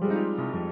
Música